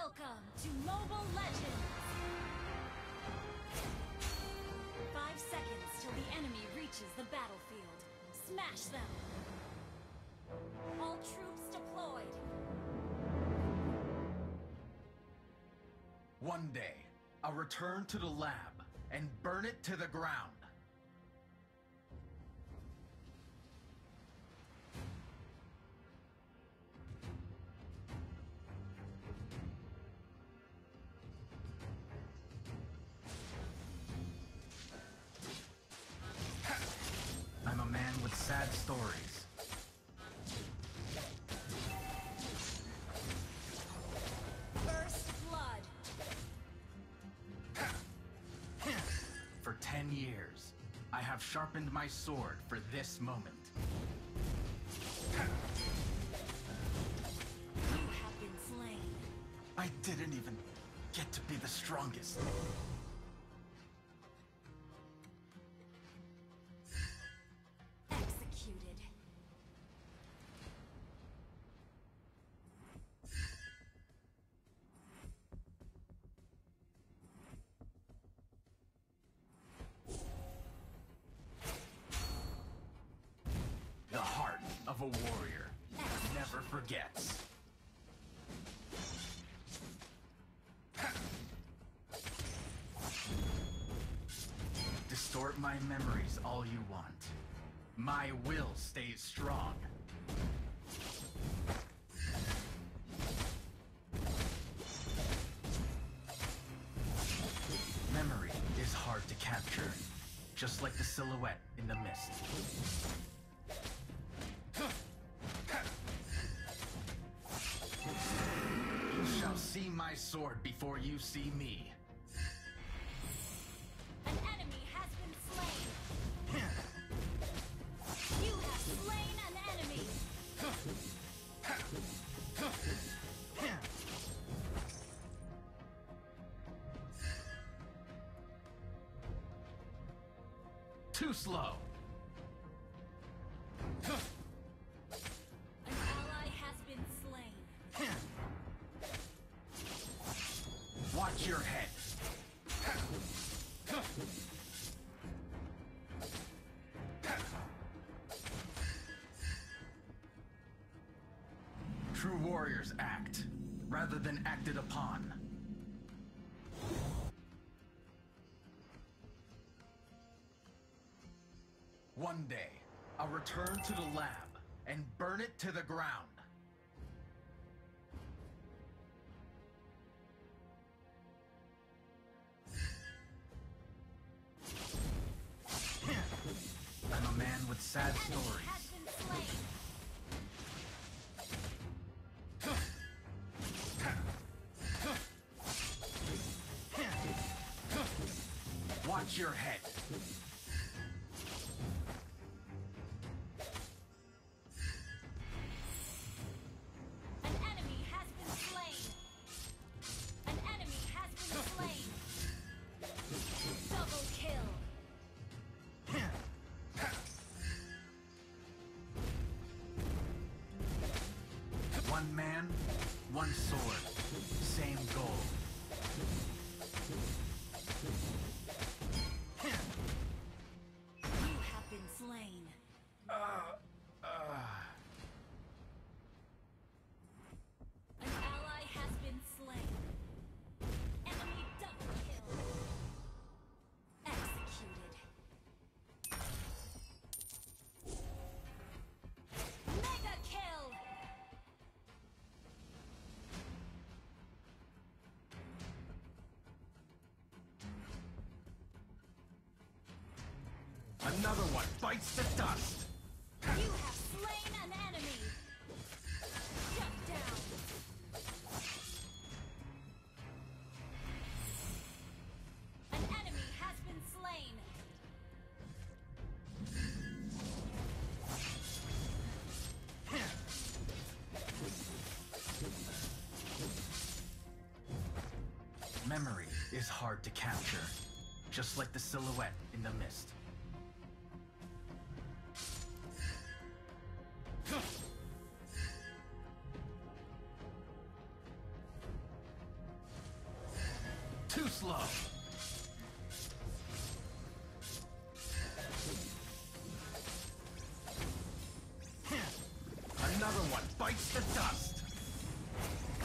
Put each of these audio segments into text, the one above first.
Welcome to Mobile Legends! Five seconds till the enemy reaches the battlefield. Smash them! All troops deployed! One day, I'll return to the lab and burn it to the ground. Stories. First Blood! For ten years, I have sharpened my sword for this moment. You have been slain. I didn't even get to be the strongest. A warrior never forgets. Distort my memories all you want. My will stays strong. See my sword before you see me. Watch your head. True warriors act, rather than acted upon. One day, I'll return to the lab and burn it to the ground. Sad stories. Watch your head. One sword, same goal. You have been slain. An Another one bites the dust. You have slain an enemy. Shut down. An enemy has been slain. Memory is hard to capture, just like the silhouette in the mist. Another one bites the dust.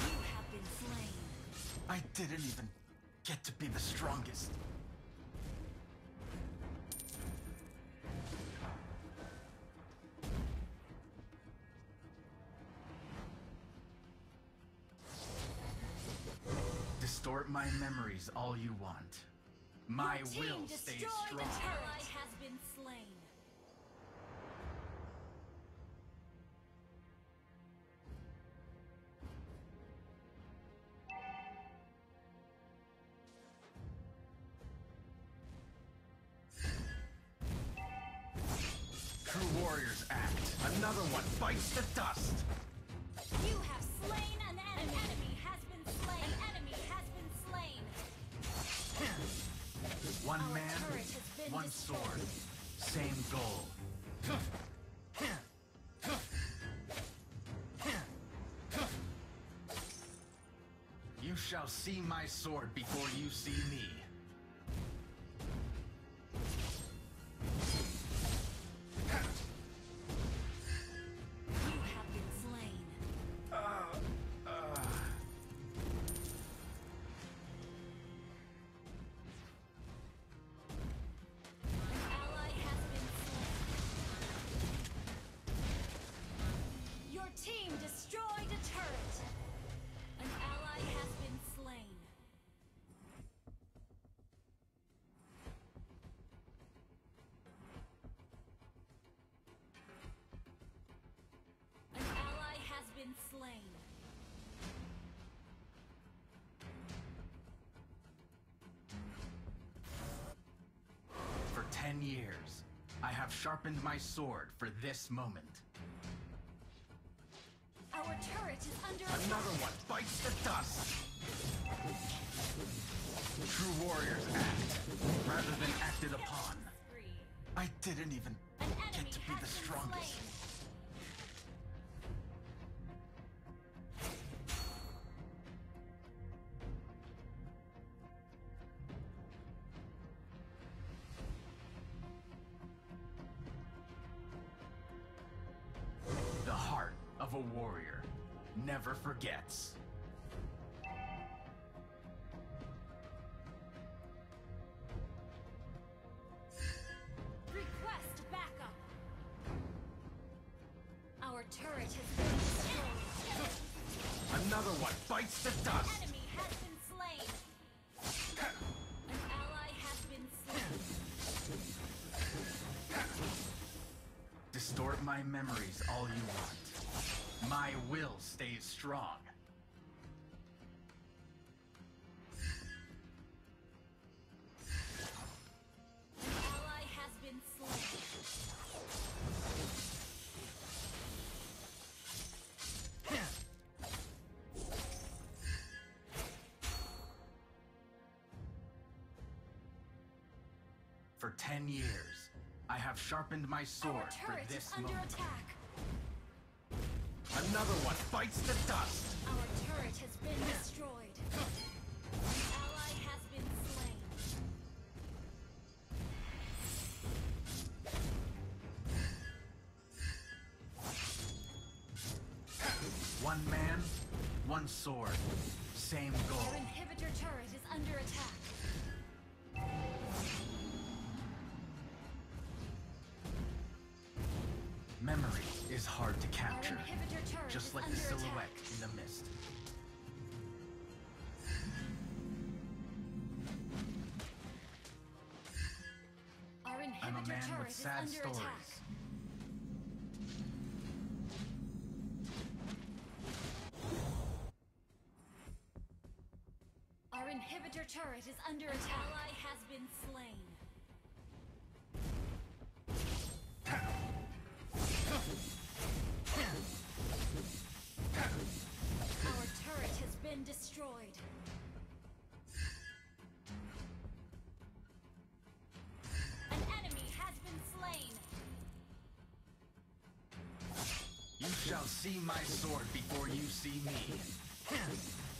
You have been slain. I didn't even get to be the strongest. Distort my memories all you want. My Your will stays strong. the ally has been slain. True warriors act. Another one bites the dust. You have slain an enemy. An enemy One man, one sword, same goal. You shall see my sword before you see me. Ten years, I have sharpened my sword for this moment. Our turret is under attack. Another one bites the dust. True warriors act rather than acted upon. I didn't even get to be the strongest. Of a warrior never forgets. Request backup. Our turret has been destroyed. Another one bites the dust. Enemy has been slain. An ally has been slain. Distort my memories all you want. My will stays strong. An ally has been slain. For ten years, I have sharpened my sword for this moment. attack. Another one bites the dust. Our turret has been destroyed. An ally has been slain. One man, one sword, same goal. Our inhibitor turret is under attack. Memory is hard to capture, just like the silhouette attack. in the mist. Our I'm a inhibitor man turret with is sad under stories. attack. Our inhibitor turret is under attack. ally has been slain. Our turret has been destroyed. An enemy has been slain. You shall see my sword before you see me.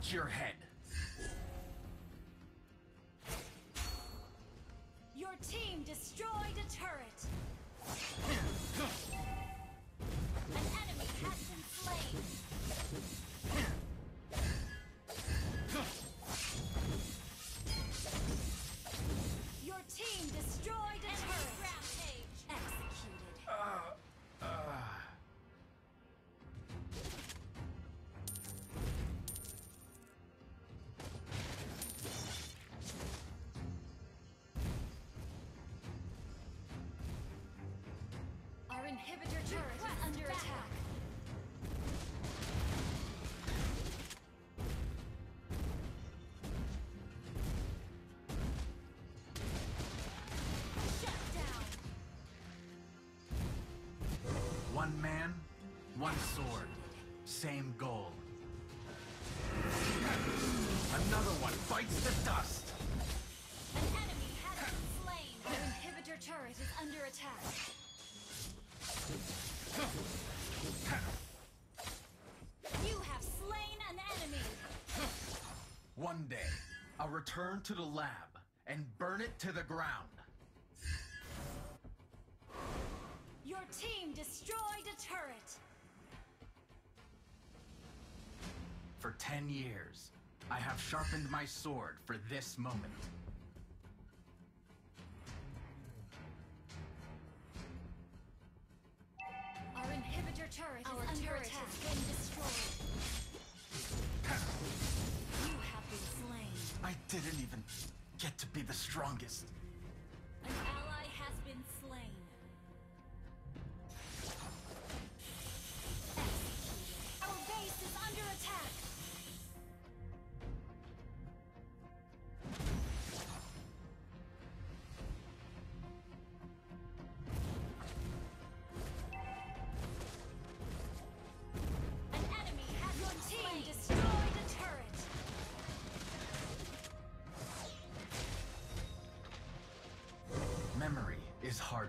Watch your head. Inhibitor turret is under attack. Shut down. One man, one sword, same goal. Another one bites the dust. An enemy has been slain. Inhibitor turret is under attack. You have slain an enemy. One day, I'll return to the lab and burn it to the ground. Your team destroyed a turret. For ten years, I have sharpened my sword for this moment. Turret is under attack. has been destroyed. You have been slain. I didn't even get to be the strongest.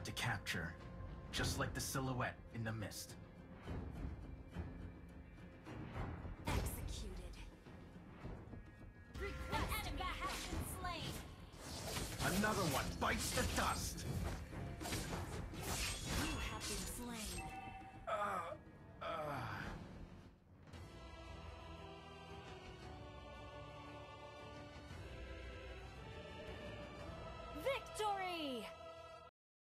Hard to capture, just like the silhouette in the mist. Executed. An enemy has been slain. Another one bites the dust. You have been slain. Uh, uh. Victor!